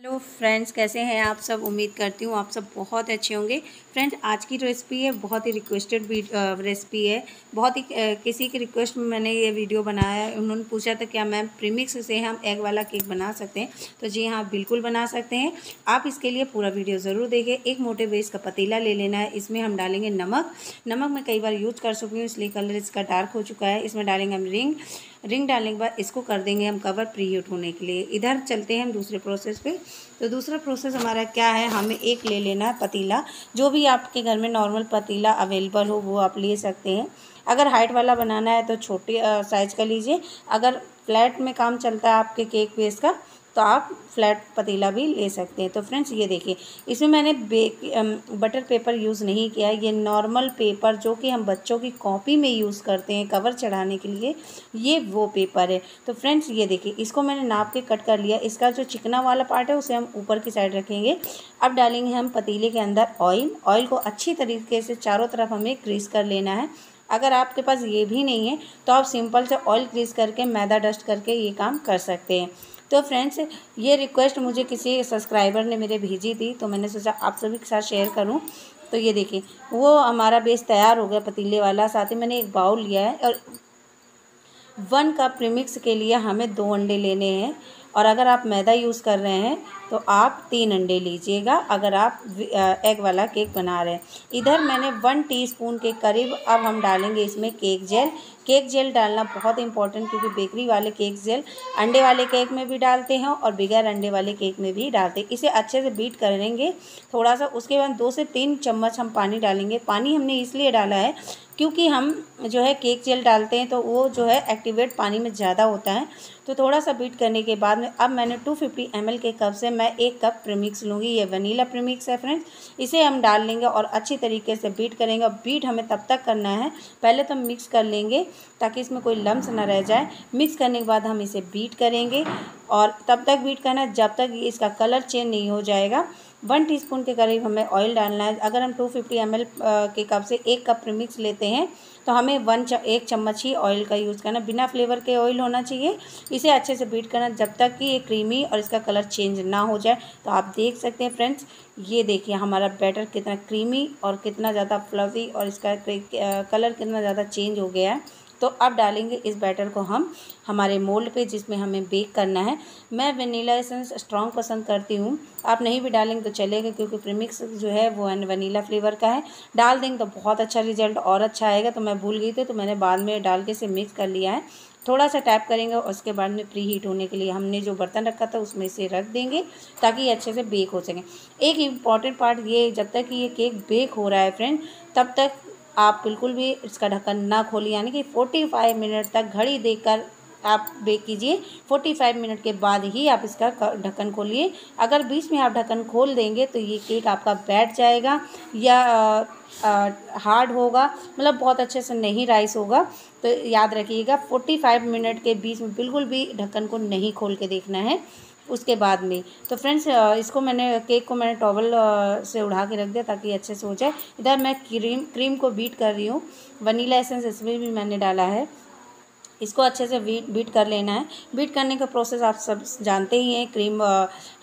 Hello. Friends कैसे हैं? आप सब उम्मीद करती हूँ आप सब बहुत अच्छे होंगे। फ्रेंड्स आज की रेसिपी है, बहुत ही रिक्वेस्टेड रेसिपी है। बहुत ही किसी की रिक्वेस्ट में मैंने ये वीडियो बनाया है। उन्होंने पूछा था क्या मैम प्रीमिक्स से हम एग वाला केक बना सकते हैं। तो जी हाँ बिल्कुल बना सकते हैं। आप इसके लिए पूरा वीडियो ज़रूर देखें एक मोटे बेस का पतीला ले लेना है। इसमें हम डालेंगे नमक। नमक मैं कई बार यूज़ कर चुकी हूँ, इसलिए कलर इसका डार्क हो चुका है। इसमें डालेंगे हम रिंग रिंग डालने के बाद इसको कर देंगे हम कवर प्री होने के लिए। इधर चलते हैं हम दूसरे प्रोसेस पे। तो दूसरा प्रोसेस हमारा क्या है? हमें एक ले लेना है पतीला। जो भी आपके घर में नॉर्मल पतीला अवेलेबल हो, वो आप ले सकते हैं। अगर हाइट वाला बनाना है तो छोटे साइज़ का लीजिए। अगर फ्लैट में काम चलता है आपके केक बेस का तो आप फ्लैट पतीला भी ले सकते हैं। तो फ्रेंड्स, ये देखिए, इसमें मैंने बेक बटर पेपर यूज़ नहीं किया। है ये नॉर्मल पेपर जो कि हम बच्चों की कॉपी में यूज़ करते हैं कवर चढ़ाने के लिए, ये वो पेपर है। तो फ्रेंड्स, ये देखिए, इसको मैंने नाप के कट कर लिया। इसका जो चिकना वाला पार्ट है, उसे हम ऊपर की साइड रखेंगे। अब डालेंगे हम पतीले के अंदर ऑयल ऑयल को अच्छी तरीके से चारों तरफ़ हमें क्रीज कर लेना है। अगर आपके पास ये भी नहीं है तो आप सिंपल से ऑयल क्रीज करके, मैदा डस्ट करके ये काम कर सकते हैं। तो फ्रेंड्स ये रिक्वेस्ट मुझे किसी सब्सक्राइबर ने मेरे भेजी थी तो मैंने सोचा आप सभी के साथ शेयर करूँ। तो ये देखिए, वो हमारा बेस तैयार हो गया पतीले वाला, साथ ही मैंने एक बाउल लिया है और वन कप प्रीमिक्स के लिए हमें दो अंडे लेने हैं। और अगर आप मैदा यूज़ कर रहे हैं तो आप तीन अंडे लीजिएगा, अगर आप एग वाला केक बना रहे हैं। इधर मैंने वन टीस्पून के करीब, अब हम डालेंगे इसमें केक जेल केक जेल डालना बहुत इंपॉर्टेंट क्योंकि बेकरी वाले केक जेल अंडे वाले केक में भी डालते हैं और बगैर अंडे वाले केक में भी डालते हैं। इसे अच्छे से बीट करेंगे थोड़ा सा उसके बाद दो से तीन चम्मच हम पानी डालेंगे। पानी हमने इसलिए डाला है, क्योंकि हम जो है केक जेल डालते हैं तो वो जो है एक्टिवेट पानी में ज़्यादा होता है। तो थोड़ा सा बीट करने के बाद में, अब मैंने 250 फिफ्टी के कप से मैं एक कप प्रीमिक्स लूँगी, ये वनीला प्रीमिक्स है फ्रेंड्स इसे हम डाल लेंगे और अच्छी तरीके से बीट करेंगे। और बीट हमें तब तक करना है, पहले तो हम मिक्स कर लेंगे ताकि इसमें कोई लम्स ना रह जाए। मिक्स करने के बाद हम इसे बीट करेंगे और तब तक बीट करना जब तक इसका कलर चेंज नहीं हो जाएगा। वन टीस्पून के करीब हमें ऑयल डालना है। अगर हम टू फिफ्टी एम के कप से एक कप प्रीमिक्स लेते हैं तो हमें वन च, एक चम्मच ही ऑयल का यूज़ करना बिना फ्लेवर के ऑयल होना चाहिए। इसे अच्छे से बीट करना जब तक कि ये क्रीमी और इसका कलर चेंज ना हो जाए तो आप देख सकते हैं फ्रेंड्स ये देखिए हमारा बैटर कितना क्रीमी और कितना ज़्यादा फ्लवी और इसका कलर कितना ज़्यादा चेंज हो गया है। तो अब डालेंगे इस बैटर को हम हमारे मोल्ड पे जिसमें हमें बेक करना है। मैं वनीला एसेंस स्ट्रॉन्ग पसंद करती हूँ। आप नहीं भी डालेंगे तो चलेगा क्योंकि प्रीमिक्स जो है वो वनीला फ्लेवर का है। डाल देंगे तो बहुत अच्छा रिज़ल्ट और अच्छा आएगा। तो मैं भूल गई थी तो मैंने बाद में डाल के इसे मिक्स कर लिया है। थोड़ा सा टैप करेंगे और उसके बाद में प्री हीट होने के लिए हमने जो बर्तन रखा था उसमें इसे रख देंगे ताकि ये अच्छे से बेक हो सकें। एक इंपॉर्टेंट पार्ट ये जब तक कि ये केक बेक हो रहा है फ्रेंड, तब तक आप बिल्कुल भी इसका ढक्कन ना खोलिए यानी कि फोर्टी फाइव मिनट तक घड़ी देकर आप बेक कीजिए। फोर्टी फाइव मिनट के बाद ही आप इसका ढक्कन खोलिए। अगर बीच में आप ढक्कन खोल देंगे तो ये केक आपका बैठ जाएगा या आ, आ, हार्ड होगा मतलब बहुत अच्छे से नहीं राइस होगा। तो याद रखिएगा फोर्टी फाइव मिनट के बीच में बिल्कुल भी ढक्कन को नहीं खोल के देखना है। उसके बाद में। तो फ्रेंड्स इसको मैंने केक को मैंने टॉवल से उड़ा के रख दिया ताकि अच्छे से हो जाए। इधर मैं क्रीम क्रीम को बीट कर रही हूँ। वनीला एसेंस इसमें भी मैंने डाला है। इसको अच्छे से बीट बीट कर लेना है। बीट करने का प्रोसेस आप सब जानते ही हैं, क्रीम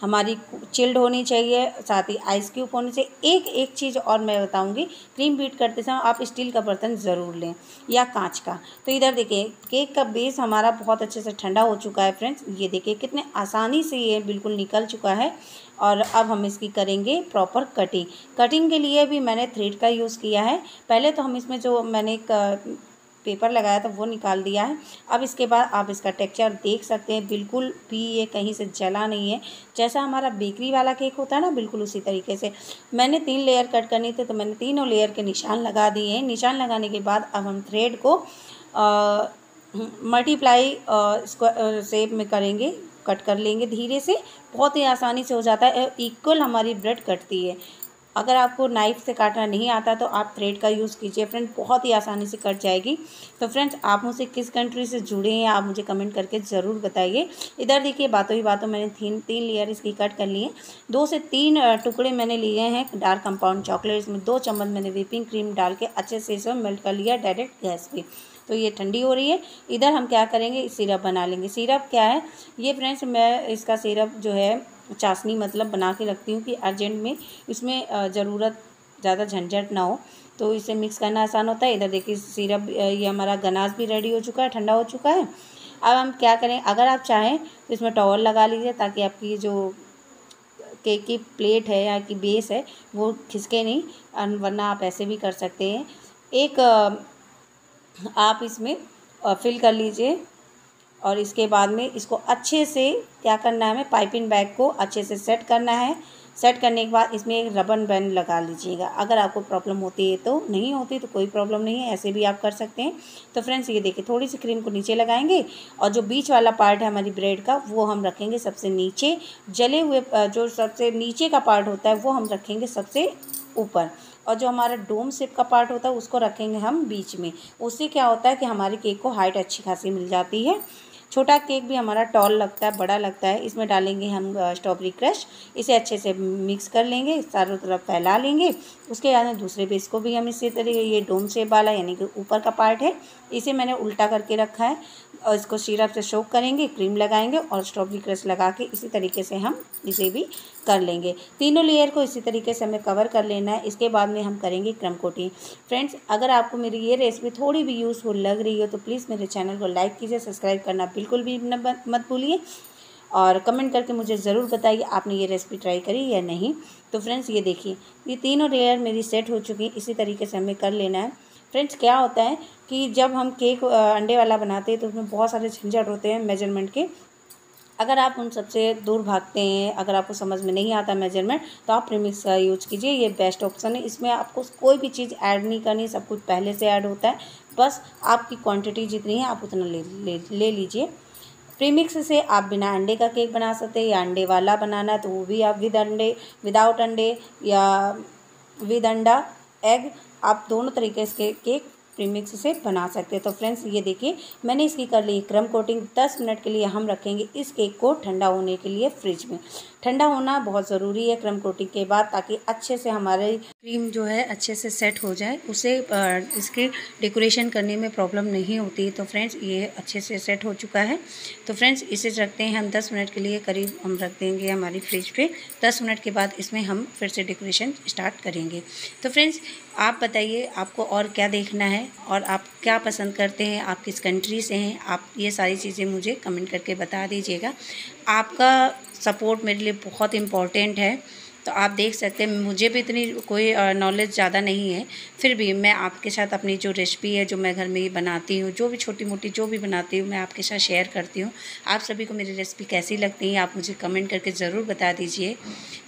हमारी चिल्ड होनी चाहिए, साथ ही आइस क्यूब होनी चाहिए एक एक चीज़ और मैं बताऊँगी। क्रीम बीट करते समय आप स्टील का बर्तन ज़रूर लें या कांच का। तो इधर देखिए, केक का बेस हमारा बहुत अच्छे से ठंडा हो चुका है फ्रेंड्स। ये देखिए कितने आसानी से ये बिल्कुल निकल चुका है और अब हम इसकी करेंगे प्रॉपर कटिंग। कटिंग के लिए भी मैंने थ्रेड का यूज़ किया है। पहले तो हम इसमें जो मैंने पेपर लगाया था, वो निकाल दिया है। अब इसके बाद आप इसका टेक्चर देख सकते हैं। बिल्कुल भी ये कहीं से जला नहीं है। जैसा हमारा बेकरी वाला केक होता है ना, बिल्कुल उसी तरीके से। मैंने तीन लेयर कट करनी थी तो मैंने तीनों लेयर के निशान लगा दिए हैं। निशान लगाने के बाद अब हम थ्रेड को मल्टीप्लाई शेप में करेंगे, कट कर लेंगे। धीरे से बहुत ही आसानी से हो जाता है। इक्वल हमारी ब्रेड कटती है। अगर आपको नाइफ से काटना नहीं आता तो आप थ्रेड का यूज़ कीजिए। फ्रेंड बहुत ही आसानी से कट जाएगी। तो फ्रेंड्स आप मुझसे किस कंट्री से जुड़े हैं, आप मुझे कमेंट करके ज़रूर बताइए। इधर देखिए, बातों ही बातों मैंने तीन तीन लेयर इसकी कट कर लिए दो से तीन टुकड़े मैंने लिए हैं डार्क कंपाउंड चॉकलेट इसमें दो चम्मच मैंने व्हीपिंग क्रीम डाल के अच्छे से इसमें मेल्ट कर लिया डायरेक्ट गैस पर तो ये ठंडी हो रही है। इधर हम क्या करेंगे? सिरप बना लेंगे। सिरप क्या है? ये फ्रेंड्स मैं इसका सिरप जो है चाशनी मतलब बना के रखती हूँ कि अर्जेंट में इसमें ज़रूरत ज़्यादा झंझट ना हो। तो इसे मिक्स करना आसान होता है। इधर देखिए सिरप ये हमारा गनास भी रेडी हो चुका है, ठंडा हो चुका है। अब हम क्या करें? अगर आप चाहें तो इसमें टॉवल लगा लीजिए ताकि आपकी जो केक की प्लेट है या की बेस है, वो खिसके नहीं वरना आप ऐसे भी कर सकते हैं। एक आप इसमें फिल कर लीजिए। और इसके बाद में इसको अच्छे से, क्या करना है हमें पाइपिंग बैग को अच्छे से सेट करना है। सेट करने के बाद इसमें एक रबन बैंड लगा लीजिएगा। अगर आपको प्रॉब्लम होती है तो नहीं होती तो कोई प्रॉब्लम नहीं है, ऐसे भी आप कर सकते हैं। तो फ्रेंड्स, ये देखिए, थोड़ी सी क्रीम को नीचे लगाएँगे और जो बीच वाला पार्ट है हमारी ब्रेड का, वो हम रखेंगे सबसे नीचे। जले हुए जो सबसे नीचे का पार्ट होता है, वो हम रखेंगे सबसे ऊपर। और जो हमारा डोम शेप का पार्ट होता है, उसको रखेंगे हम बीच में। उससे क्या होता है कि हमारे केक को हाइट अच्छी खासी मिल जाती है। छोटा केक भी हमारा टॉल लगता है, बड़ा लगता है। इसमें डालेंगे हम स्ट्रॉबेरी क्रश। इसे अच्छे से मिक्स कर लेंगे, चारों तरफ़ फैला लेंगे। उसके बाद में दूसरे बेस को भी हम इसी तरीके, ये डोम शेप वाला, यानी कि ऊपर का पार्ट है, इसे मैंने उल्टा करके रखा है। और इसको सिरप से शोक करेंगे क्रीम लगाएँगे और स्ट्रॉबेरी क्रश लगा के इसी तरीके से हम इसे भी कर लेंगे। तीनों लेयर को इसी तरीके से हमें कवर कर लेना है। इसके बाद में हम करेंगे क्रम कोटिंग फ्रेंड्स अगर आपको मेरी ये रेसिपी थोड़ी भी यूज़फुल लग रही हो तो प्लीज़ मेरे चैनल को लाइक कीजिए सब्सक्राइब करना बिल्कुल भी मत भूलिए। और कमेंट करके मुझे ज़रूर बताइए, आपने ये रेसिपी ट्राई करी या नहीं। तो फ्रेंड्स, ये देखिए, ये तीनों लेयर मेरी सेट हो चुकी है, इसी तरीके से हमें कर लेना है। फ्रेंड्स, क्या होता है कि जब हम केक अंडे वाला बनाते हैं तो उसमें बहुत सारे झंझट होते हैं मेज़रमेंट के। अगर आप उन सबसे दूर भागते हैं अगर आपको समझ में नहीं आता मेज़रमेंट तो आप प्रीमिक्स का यूज़ कीजिए ये बेस्ट ऑप्शन है। इसमें आपको कोई भी चीज़ ऐड नहीं करनी सब कुछ पहले से ऐड होता है। बस आपकी क्वांटिटी जितनी है आप उतना ले ले, ले लीजिए। प्रीमिक्स से आप बिना अंडे का केक बना सकते हैं या अंडे वाला बनाना तो वो भी आप विद अंडे विदाउट अंडे या विद अंडा एग आप दोनों तरीके से केक प्रीमिक्स से बना सकते हैं। तो फ्रेंड्स, ये देखिए, मैंने इसकी कर ली क्रम कोटिंग दस मिनट के लिए हम रखेंगे इस केक को ठंडा होने के लिए फ्रिज में। ठंडा होना बहुत ज़रूरी है क्रम कोटिंग के बाद, ताकि अच्छे से हमारे क्रीम जो है अच्छे से सेट हो जाए। उसे इसके डेकोरेशन करने में प्रॉब्लम नहीं होती। तो फ्रेंड्स, ये अच्छे से सेट हो चुका है। तो फ्रेंड्स, इसे रखते हैं हम दस मिनट के लिए करीब। हम रख देंगे हमारी फ्रिज पे। दस मिनट के बाद इसमें हम फिर से डेकोरेशन स्टार्ट करेंगे। तो फ्रेंड्स, आप बताइए, आपको और क्या देखना है? और आप क्या पसंद करते हैं? आप किस कंट्री से हैं? आप ये सारी चीज़ें मुझे कमेंट करके बता दीजिएगा। आपका सपोर्ट मेरे लिए बहुत इंपॉर्टेंट है। तो आप देख सकते हैं, मुझे भी इतनी कोई नॉलेज ज़्यादा नहीं है। फिर भी मैं आपके साथ अपनी जो रेसिपी है, जो मैं घर में ही बनाती हूँ, जो भी छोटी मोटी जो भी बनाती हूँ, मैं आपके साथ शेयर करती हूँ। आप सभी को मेरी रेसिपी कैसी लगती है, आप मुझे कमेंट करके ज़रूर बता दीजिए।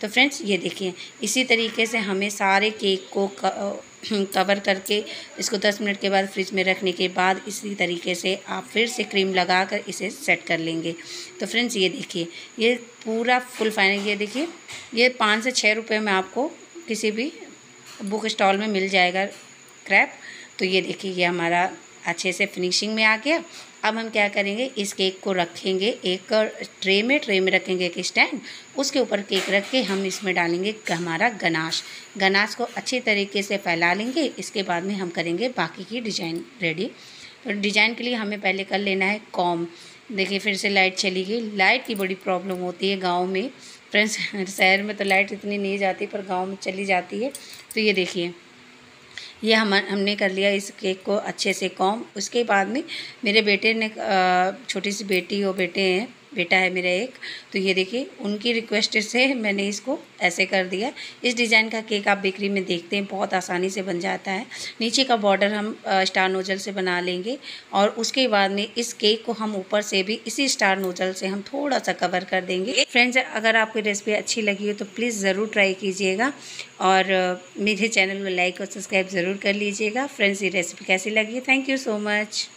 तो फ्रेंड्स ये देखिए, इसी तरीके से हमें सारे केक को कवर करके, इसको 10 मिनट के बाद फ्रिज में रखने के बाद इसी तरीके से आप फिर से क्रीम लगा कर इसे सेट कर लेंगे। तो फ्रेंड्स ये देखिए, ये पूरा फुल फाइनल ये देखिए, ये पाँच से छः रुपये में आपको किसी भी बुक स्टॉल में मिल जाएगा क्रैप तो ये देखिए, ये हमारा अच्छे से फिनिशिंग में आ गया। अब हम क्या करेंगे? इस केक को रखेंगे एक ट्रे में ट्रे में रखेंगे एक स्टैंड। उसके ऊपर केक रख के हम इसमें डालेंगे हमारा गनाश। गनाश को अच्छी तरीके से फैला लेंगे। इसके बाद में हम करेंगे बाकी की डिज़ाइन रेडी। तो डिज़ाइन के लिए हमें पहले कर लेना है कॉम। देखिए, फिर से लाइट चली गई। लाइट की बड़ी प्रॉब्लम होती है गाँव में। फ्रेंड्स, शहर में तो लाइट इतनी नहीं जाती, पर गाँव में चली जाती है। तो ये देखिए। ये हम, हमने कर लिया इस केक को अच्छे से कॉम। उसके बाद में मेरे बेटे ने छोटी सी बेटी और बेटे हैं। बेटा है मेरा एक तो ये देखिए, उनकी रिक्वेस्ट से मैंने इसको ऐसे कर दिया। इस डिज़ाइन का केक आप बेकरी में देखते हैं, बहुत आसानी से बन जाता है। नीचे का बॉर्डर हम स्टार नोजल से बना लेंगे और उसके बाद में इस केक को हम ऊपर से भी इसी स्टार नोजल से हम थोड़ा सा कवर कर देंगे। फ्रेंड्स अगर आपकी रेसिपी अच्छी लगी हो तो प्लीज़ ज़रूर ट्राई कीजिएगा और मेरे चैनल को लाइक और सब्सक्राइब ज़रूर कर लीजिएगा। फ्रेंड्स ये रेसिपी कैसी लगी? Thank you so much